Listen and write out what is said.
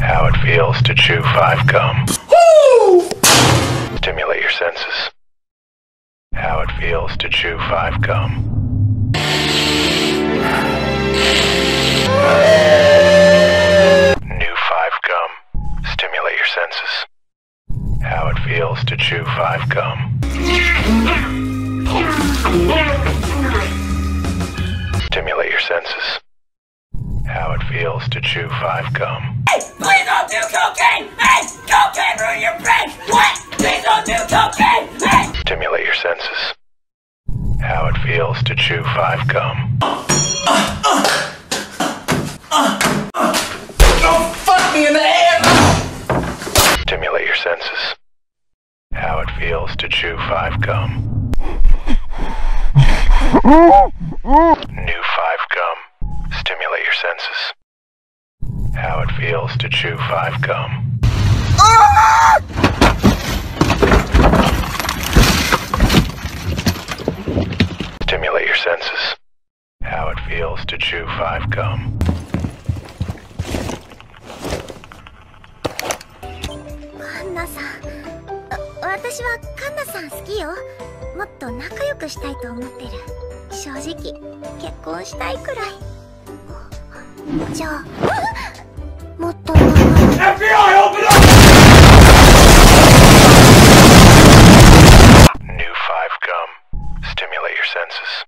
How it feels to chew five gum. Stimulate your senses. How it feels to chew five gum. New five gum. Stimulate your senses. How it feels to chew five gum. Stimulate your senses. How it feels to chew five gum. Hey, please don't do cocaine! Hey, cocaine ruin your brain! What? Please don't do cocaine! Hey! Stimulate your senses. How it feels to chew five gum. Don't fuck me in the head! Stimulate your senses. How it feels to chew five gum. New five gum. Stimulate your senses. How it feels to chew five gum. Stimulate your senses. How it feels to chew five gum. カンナさん私はカンナさん好きよもっと仲良くしたいと思ってる正直結婚したいくらいじゃあ FBI open up! New five gum. Stimulate your senses.